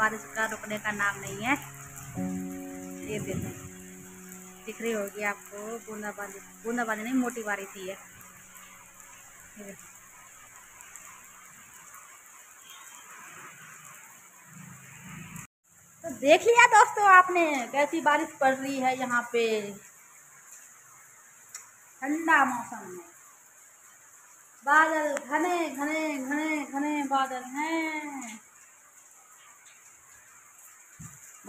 बारिश का रुकने का नाम नहीं है। ये देखो दिख रही होगी आपको, बूंदाबांदी बूंदाबांदी नहीं, मोटी बारिश ही है ये तो देख लिया दोस्तों आपने, कैसी बारिश पड़ रही है यहाँ पे। ठंडा मौसम में। बादल घने घने घने घने बादल हैं।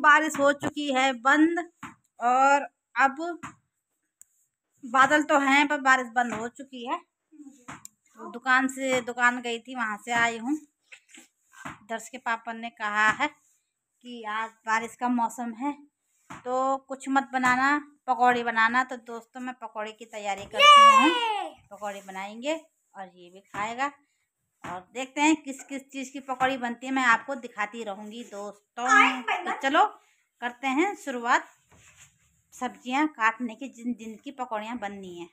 बारिश हो चुकी है? बंद। और अब बादल तो हैं पर बारिश बंद हो चुकी है। तो दुकान से दुकान गई थी वहाँ से आई हूँ। दर्श के पापा ने कहा है कि आज बारिश का मौसम है तो कुछ मत बनाना पकौड़ी बनाना। तो दोस्तों मैं पकौड़ी की तैयारी करती हूँ। पकौड़ी बनाएँगे और ये भी खाएगा। और देखते हैं किस किस चीज़ की पकौड़ी बनती है मैं आपको दिखाती रहूँगी दोस्तों। तो चलो करते हैं शुरुआत। सब्ज़ियाँ काटने की जिन जिन की पकौड़ियाँ बननी है।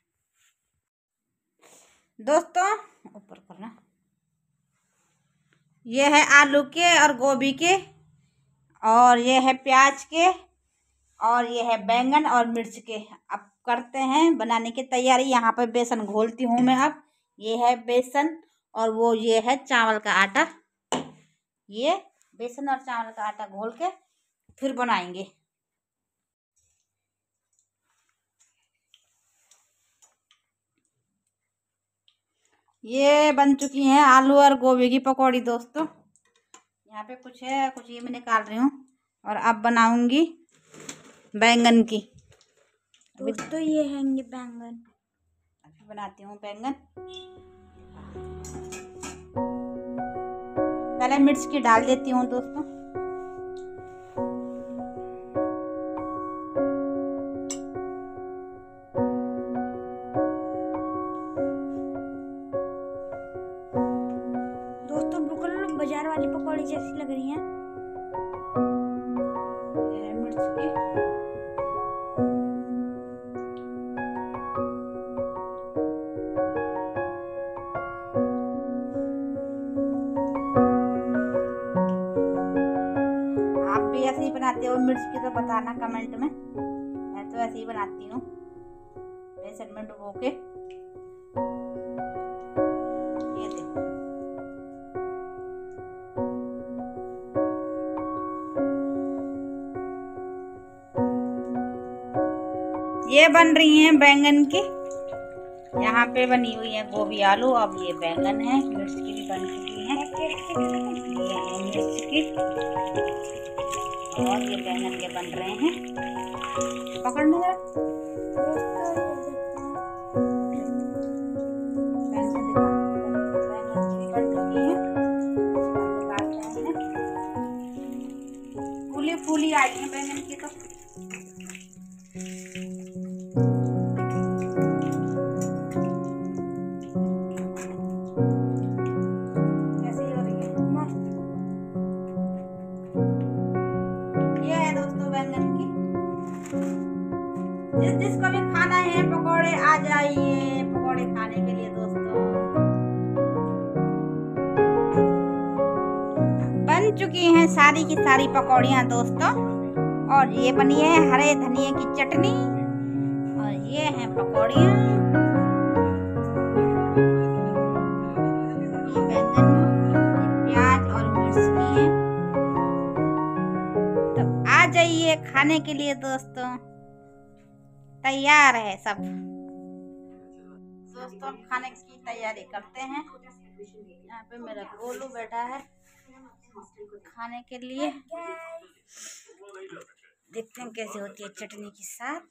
दोस्तों ऊपर करना। ये है आलू के और गोभी के और ये है प्याज के और ये है बैंगन और मिर्च के। अब करते हैं बनाने की तैयारी। यहाँ पर बेसन घोलती हूँ मैं अब। ये है बेसन और वो ये है चावल का आटा। ये बेसन और चावल का आटा घोल के फिर बनाएँगे। ये बन चुकी हैं आलू और गोभी की पकौड़ी दोस्तों। यहाँ पे कुछ है कुछ ये मैं निकाल रही हूँ और अब बनाऊँगी बैंगन की। अभी तो ये हैंगे बैंगन। अभी बनाती हूँ बैंगन। पहले मिर्च की डाल देती हूँ दोस्तों। दोस्तों बिल्कुल बाज़ार वाली पकौड़ी जैसी लग रही हैं। बनाते हो मिर्च की तो बताना कमेंट में। मैं तो ऐसे ही बनाती हूँ। बेसन में डुबो के। ये बन रही हैं बैंगन की। यहाँ पे बनी हुई है गोभी आलू। अब ये बैंगन है। मिर्च की भी बन चुकी है। है मिर्च की। और ये बैंगन के बन रहे हैं। पकड़ने चुकी हैं सारी की सारी पकौड़ियाँ दोस्तों। और ये बनी है हरे धनिए की चटनी। और ये हैं पकौड़ियाँ। प्याज और मिर्च की है। तो आ जाइए खाने के लिए दोस्तों। तैयार है सब। दोस्तों खाने की तैयारी करते हैं। यहाँ पे मेरा गोलू बैठा है खाने के लिए। देखते हैं कैसे होती है चटनी के साथ।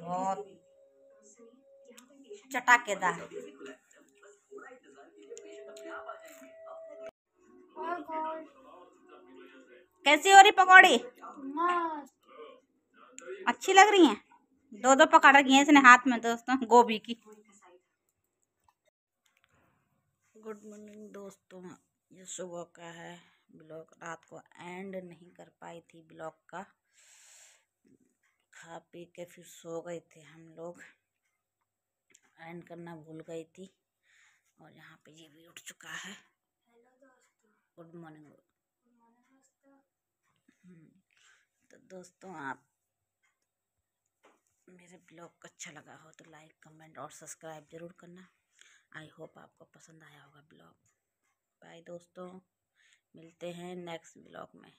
बहुत चटाकेदार। कैसी हो रही पकौड़ी? अच्छी लग रही हैं? दो दो पकड़ रखी हैं इसने हाथ में दोस्तों गोभी की। गुड मॉर्निंग दोस्तों ये सुबह का है। ब्लॉग रात को एंड नहीं कर पाई थी ब्लॉग का। खा पी के फिर सो गए थे हम लोग। एंड करना भूल गई थी। और यहाँ पे ये भी उठ चुका है। Good morning. तो दोस्तों आप मेरे ब्लॉग अच्छा लगा हो तो लाइक कमेंट और सब्सक्राइब ज़रूर करना। आई होप आपको पसंद आया होगा ब्लॉग। बाय दोस्तों मिलते हैं नेक्स्ट ब्लॉग में।